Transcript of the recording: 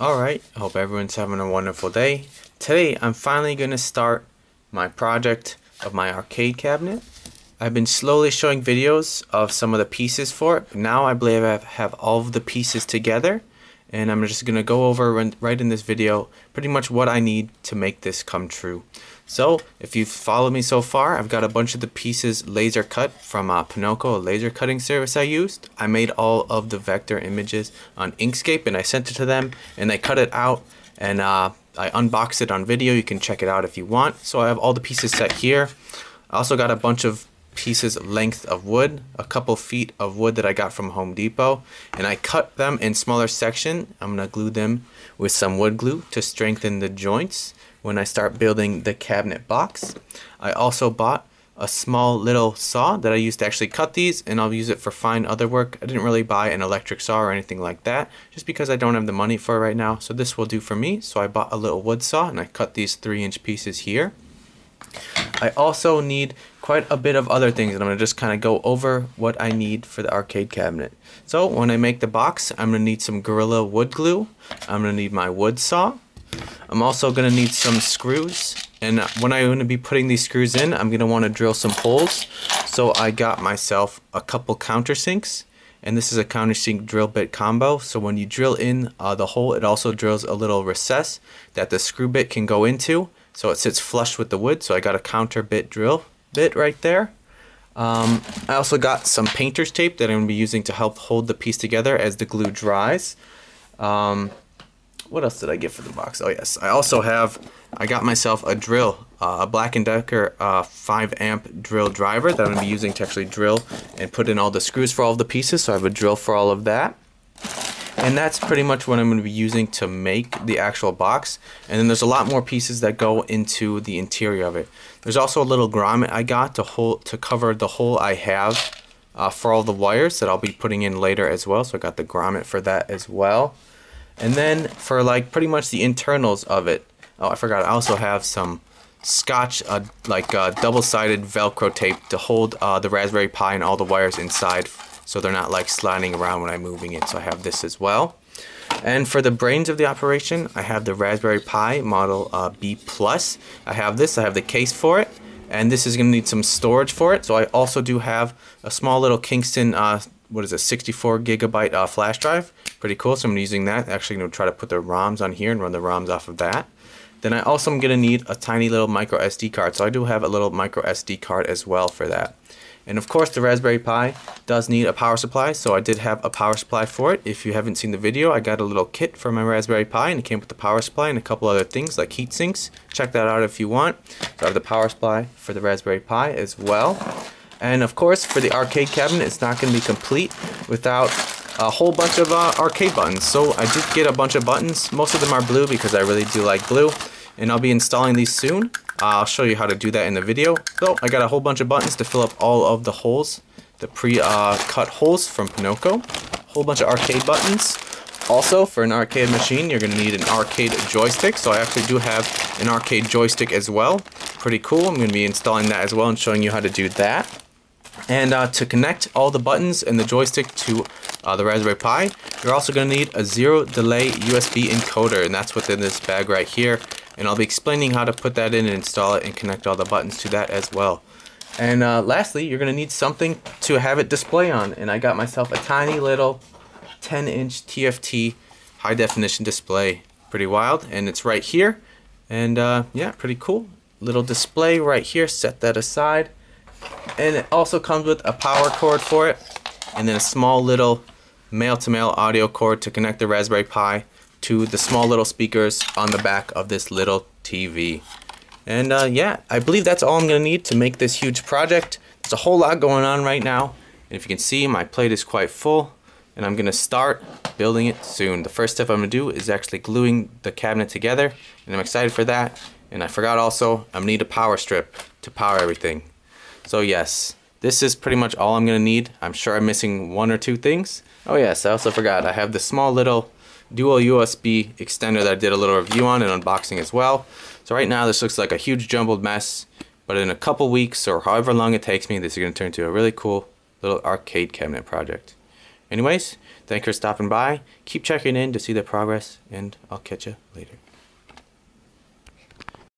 Alright, hope everyone's having a wonderful day. Today I'm finally going to start my project of my arcade cabinet. I've been slowly showing videos of some of the pieces for it, now I believe I have all of the pieces together and I'm just going to go over right in this video pretty much what I need to make this come true. So if you've followed me so far, I've got a bunch of the pieces laser cut from uh, Ponoko, a laser cutting service I used. I made all of the vector images on Inkscape and I sent it to them and they cut it out and uh, I unboxed it on video. You can check it out if you want. So I have all the pieces set here. I also got a bunch of pieces length of wood, a couple feet of wood that I got from Home Depot, and I cut them in smaller section. I'm gonna glue them with some wood glue to strengthen the joints when I start building the cabinet box. I also bought a small little saw that I used to actually cut these and I'll use it for fine other work. I didn't really buy an electric saw or anything like that just because I don't have the money for it right now. So this will do for me. So I bought a little wood saw and I cut these three inch pieces here. I also need quite a bit of other things and I'm going to just kind of go over what I need for the arcade cabinet. So when I make the box I'm going to need some Gorilla wood glue. I'm going to need my wood saw. I'm also going to need some screws and when I'm going to be putting these screws in I'm going to want to drill some holes so I got myself a couple countersinks and this is a countersink drill bit combo so when you drill in uh, the hole it also drills a little recess that the screw bit can go into so it sits flush with the wood so I got a counter bit drill bit right there um, I also got some painter's tape that I'm going to be using to help hold the piece together as the glue dries um, what else did I get for the box? Oh yes, I also have, I got myself a drill, uh, a Black & Decker uh, 5 amp drill driver that I'm going to be using to actually drill and put in all the screws for all the pieces. So I have a drill for all of that. And that's pretty much what I'm going to be using to make the actual box. And then there's a lot more pieces that go into the interior of it. There's also a little grommet I got to hold to cover the hole I have uh, for all the wires that I'll be putting in later as well. So I got the grommet for that as well. And then for like pretty much the internals of it, oh I forgot, I also have some scotch, uh, like uh, double-sided Velcro tape to hold uh, the Raspberry Pi and all the wires inside so they're not like sliding around when I'm moving it. So I have this as well. And for the brains of the operation, I have the Raspberry Pi model uh, B+. Plus. I have this, I have the case for it, and this is going to need some storage for it. So I also do have a small little Kingston uh, what is it, 64 gigabyte uh, flash drive. Pretty cool, so I'm using that. Actually going to try to put the ROMs on here and run the ROMs off of that. Then I also am going to need a tiny little micro SD card, so I do have a little micro SD card as well for that. And of course the Raspberry Pi does need a power supply, so I did have a power supply for it. If you haven't seen the video, I got a little kit for my Raspberry Pi and it came with the power supply and a couple other things like heat sinks. Check that out if you want. So I have the power supply for the Raspberry Pi as well. And of course, for the arcade cabinet, it's not going to be complete without a whole bunch of uh, arcade buttons. So I did get a bunch of buttons. Most of them are blue because I really do like blue. And I'll be installing these soon. I'll show you how to do that in the video. So I got a whole bunch of buttons to fill up all of the holes, the pre-cut uh, holes from Ponoko. A whole bunch of arcade buttons. Also, for an arcade machine, you're going to need an arcade joystick. So I actually do have an arcade joystick as well. Pretty cool. I'm going to be installing that as well and showing you how to do that. And uh, to connect all the buttons and the joystick to uh, the Raspberry Pi, you're also going to need a zero delay USB encoder, and that's within this bag right here. And I'll be explaining how to put that in and install it and connect all the buttons to that as well. And uh, lastly, you're going to need something to have it display on. And I got myself a tiny little 10 inch TFT high definition display. Pretty wild. And it's right here. And uh, yeah, pretty cool. Little display right here. Set that aside and it also comes with a power cord for it and then a small little male-to-male -male audio cord to connect the Raspberry Pi to the small little speakers on the back of this little TV. And uh, yeah, I believe that's all I'm to need to make this huge project. There's a whole lot going on right now. And if you can see, my plate is quite full. And I'm to start building it soon. The first step I'm to do is actually gluing the cabinet together. And I'm excited for that. And I forgot also, I'm to need a power strip to power everything. So yes, this is pretty much all I'm to need. I'm sure I'm missing one or two things. Oh yes, I also forgot. I have the small little dual USB extender that I did a little review on and unboxing as well. So right now this looks like a huge jumbled mess, but in a couple weeks or however long it takes me, this is going to turn into a really cool little arcade cabinet project. Anyways, thanks for stopping by. Keep checking in to see the progress, and I'll catch you later.